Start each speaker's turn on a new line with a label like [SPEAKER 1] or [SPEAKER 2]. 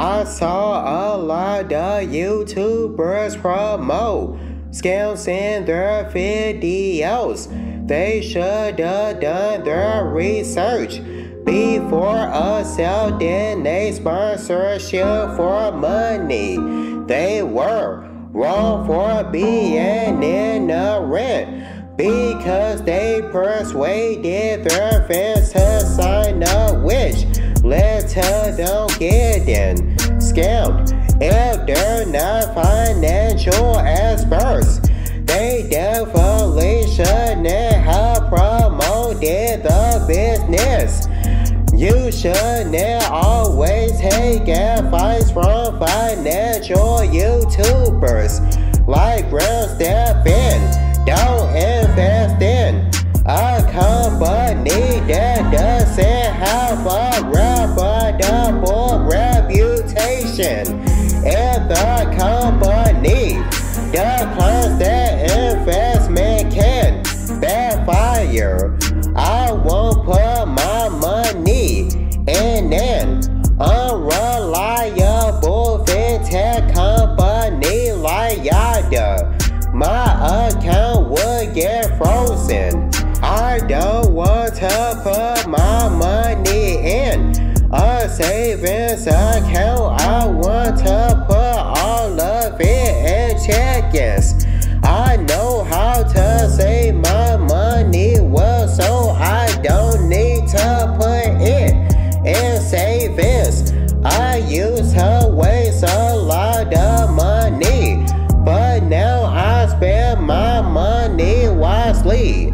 [SPEAKER 1] I saw a lot of YouTubers promote scams in their videos. They should have done their research before accepting a sponsorship for money. They were wrong for being ignorant because they persuaded their fans to sign a up, which led to them getting scammed. If they're not financial experts, they definitely shouldn't have promoted the business. You shouldn't always take advice from financial YouTubers like Graham Stephan. Don't invest reputable reputation. If the company declines that investment can backfire, I won't put my money in an unreliable fintech company like Yotta. My account would get frozen. I don't savings account. I want to put all of it in checkings. I know how to save my money well, so I don't need to put it in savings. I used to waste a lot of money, but now I spend my money wisely.